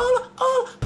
哦了哦了